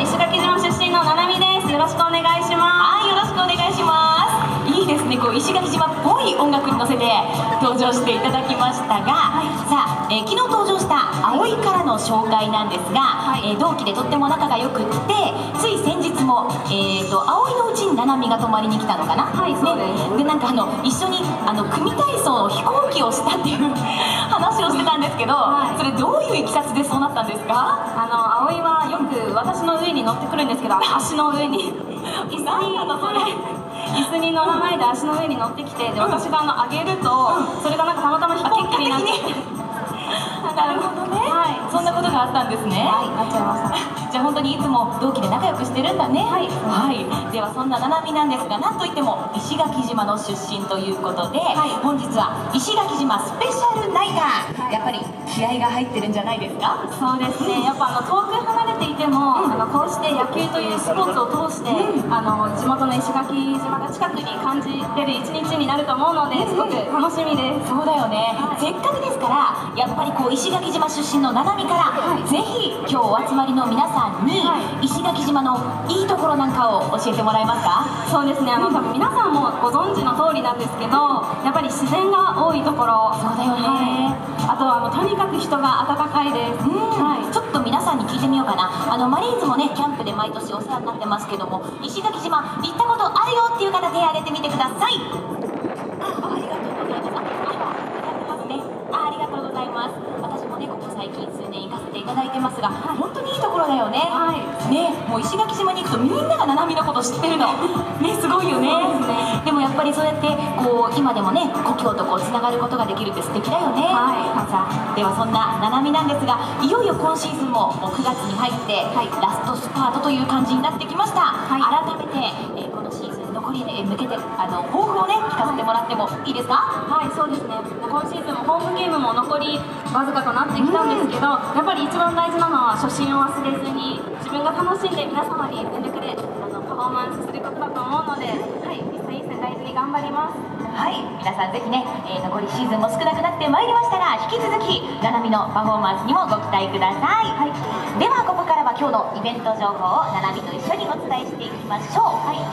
石垣島出身のななみです。よろしくお願いします。はいよろしくお願いします。いいですね。こう石垣島っぽい音楽に乗せて登場していただきましたが、さあ、えー昨日登場した葵からの紹介なんですが、えー同期でとっても仲が良くってつい先日も、えー、と葵のうちにななみが泊まりに来たのかな？はいそうです。でなんかあの一緒にあの組体操の飛行機をしたっていう話をしてけど、はい。それどういういきさつでそうなったんですか？あの葵はよく私の上に乗ってくるんですけど 足の上に。椅子にのそれ椅子に乗らないで足の上に乗ってきてで私があの上げると、それがなんかたまたま飛行機になって。なるほどね、はい。そんなことがあったんですね。はいなっちゃいました。じゃあ本当にいつも同期で仲良くしてるんだね。はい。はい、ではそんなななみなんですがなんといっても石垣島の出身ということで、はい。本日は石垣島スペシャルナイター、はいやっぱり気合が入ってるんじゃないですか？そうですね、やっぱあの遠く離れていても、あのこうして野球というスポーツを通して、あの地元の石垣島が近くに感じてる一日になると思うので、すごく楽しみです。そうだよね、はい。せっかくですからやっぱりこう石垣島出身のななみから、はい。ぜひ今日お集まりの皆さんに、はい。石垣島のいいところなんかを教えてもらえますか？そうですね、あの多分皆さんもご存知の通りなんですけど、やっぱり自然が多いところ、そうだよね人が温かいです。はい。ちょっと皆さんに聞いてみようかな。あのマリーンズもねキャンプで毎年お世話になってますけども石垣島行ったことあるよっていう方手を挙げてみてください。あありがとうございます。あありますね。あありがとうございます。私もねここ最近数年行かせていただいてますが本当にいいところだよね。はい。ねもう石垣島に行くとみんなが七海のこと知ってるの。ねすごいよね。でもやっぱりそうやってこう今でもね故郷とこうつながることができるって素敵だよね。はいさあではそんなななみなんですがいよいよ今シーズンももう9月に入って、ラストスパートという感じになってきました、い。改めて、えーこのシーズン残りへ向けてあの抱負をね聞かせてもらってもいいですか？はい、そうですね。今シーズンもホームゲームも残りわずかとなってきたんですけど、やっぱり一番大事なのは初心を忘れずに自分が楽しんで皆様に全力であのパフォーマンスすることだと思うので、はい、一戦一戦大事に頑張ります。はい。皆さんぜひね、えー残りシーズンも少なくなってまいりました。ら引き続きななみのパフォーマンスにもご期待ください、ではここからは今日のイベント情報をななみと一緒にお伝えしていきましょう、はい